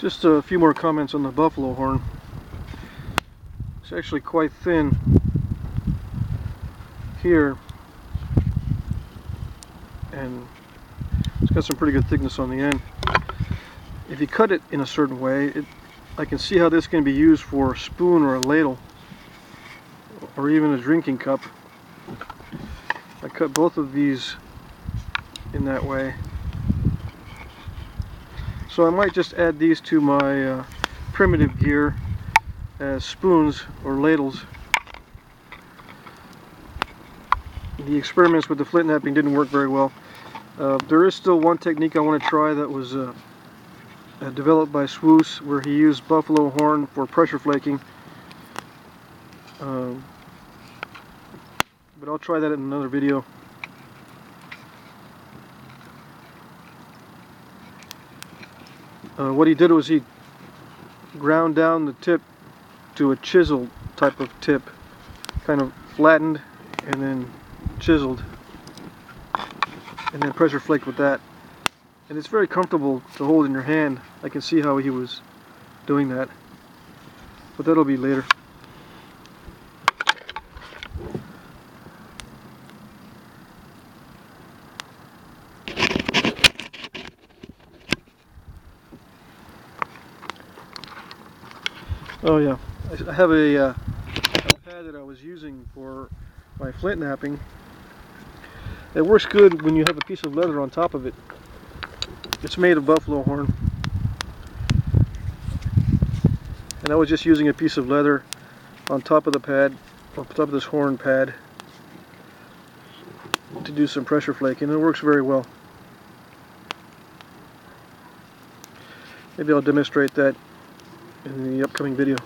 Just a few more comments on the buffalo horn. It's actually quite thin here and it's got some pretty good thickness on the end. If you cut it in a certain way, it, I can see how this can be used for a spoon or a ladle or even a drinking cup. I cut both of these in that way. So I might just add these to my uh, primitive gear as spoons or ladles. The experiments with the flint knapping didn't work very well. Uh, there is still one technique I want to try that was uh, uh, developed by Swoos where he used buffalo horn for pressure flaking. Um, but I'll try that in another video. Uh, what he did was he ground down the tip to a chisel type of tip, kind of flattened and then chiseled, and then pressure flaked with that. And it's very comfortable to hold in your hand. I can see how he was doing that, but that'll be later. Oh yeah, I have a, uh, a pad that I was using for my flint knapping. It works good when you have a piece of leather on top of it. It's made of buffalo horn. And I was just using a piece of leather on top of the pad, on top of this horn pad to do some pressure flaking. It works very well. Maybe I'll demonstrate that in the upcoming video.